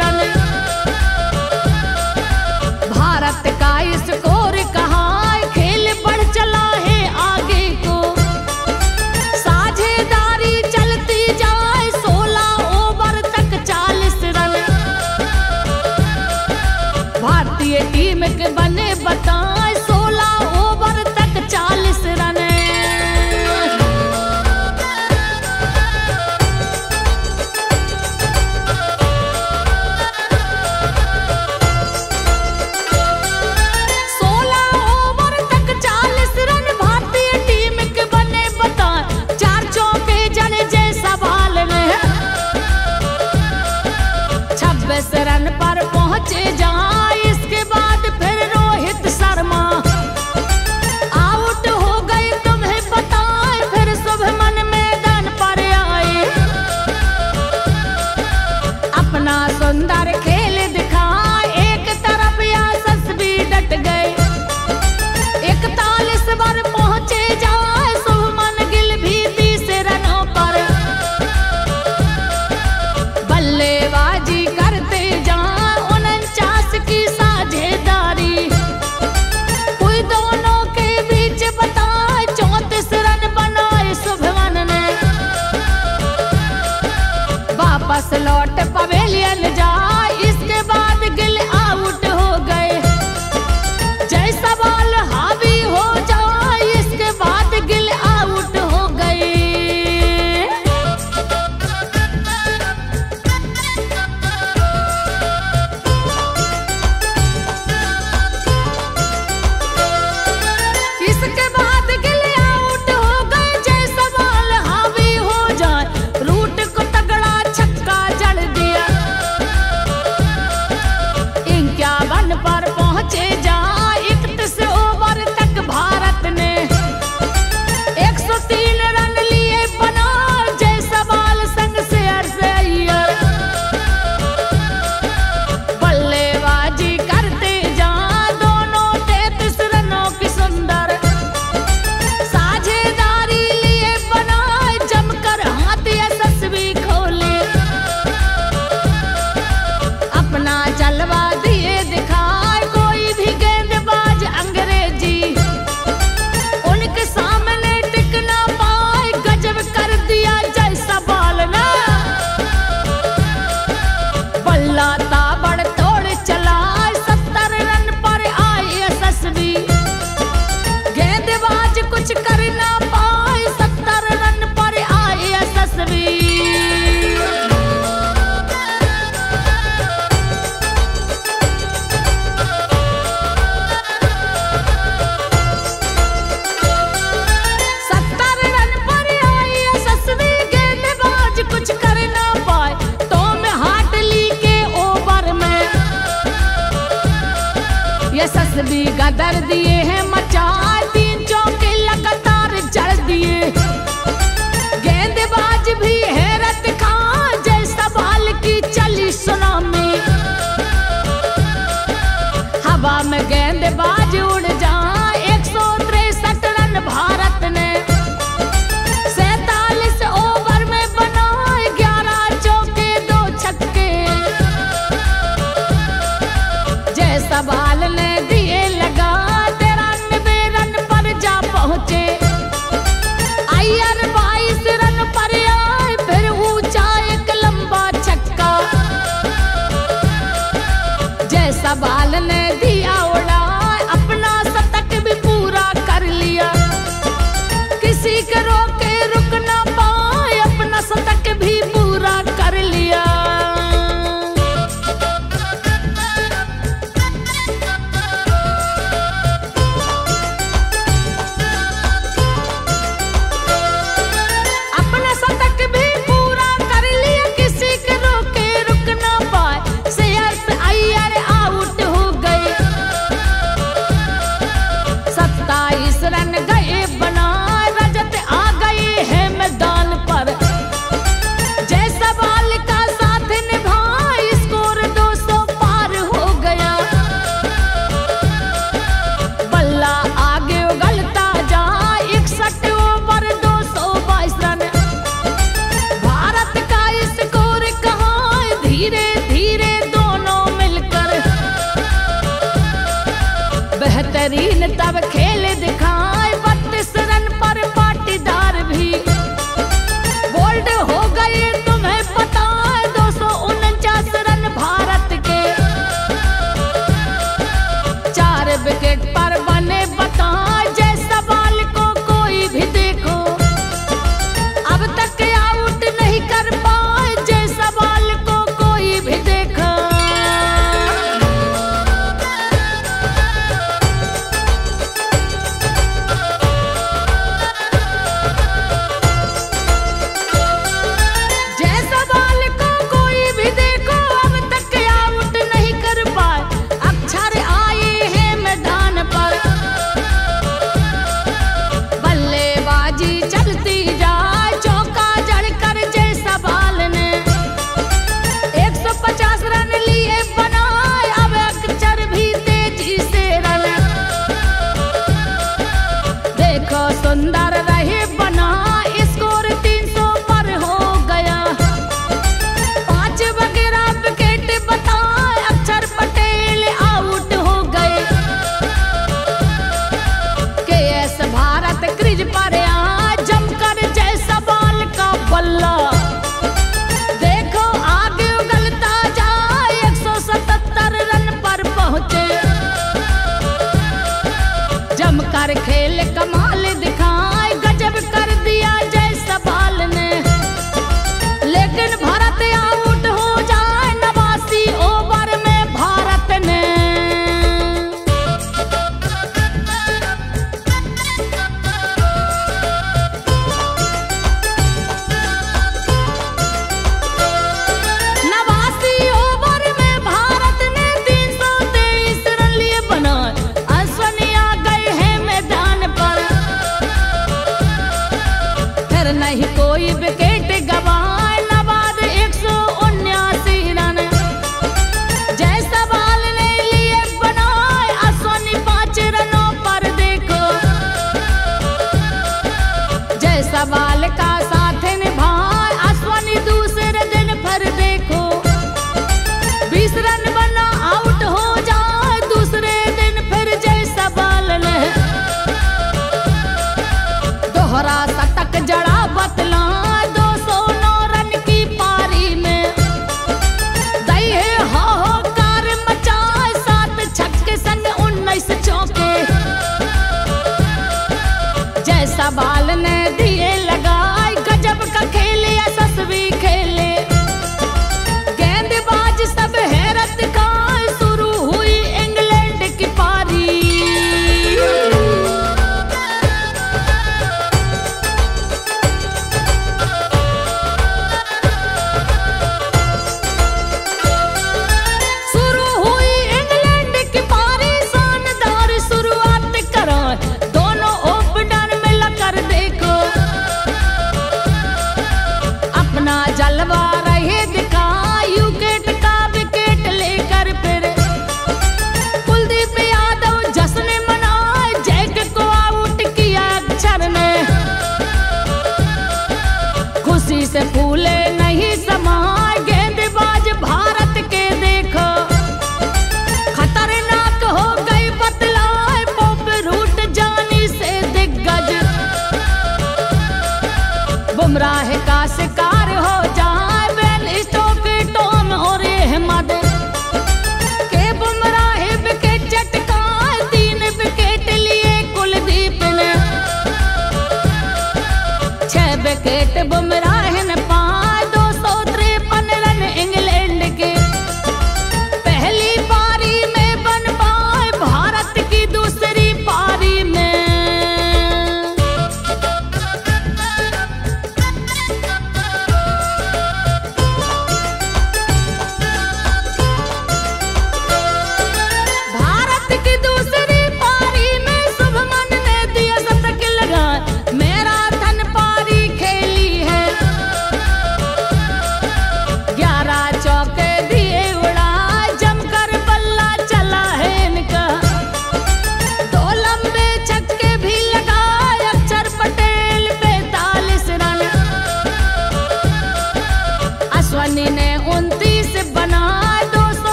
I'll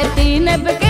Argentina never. pequeña.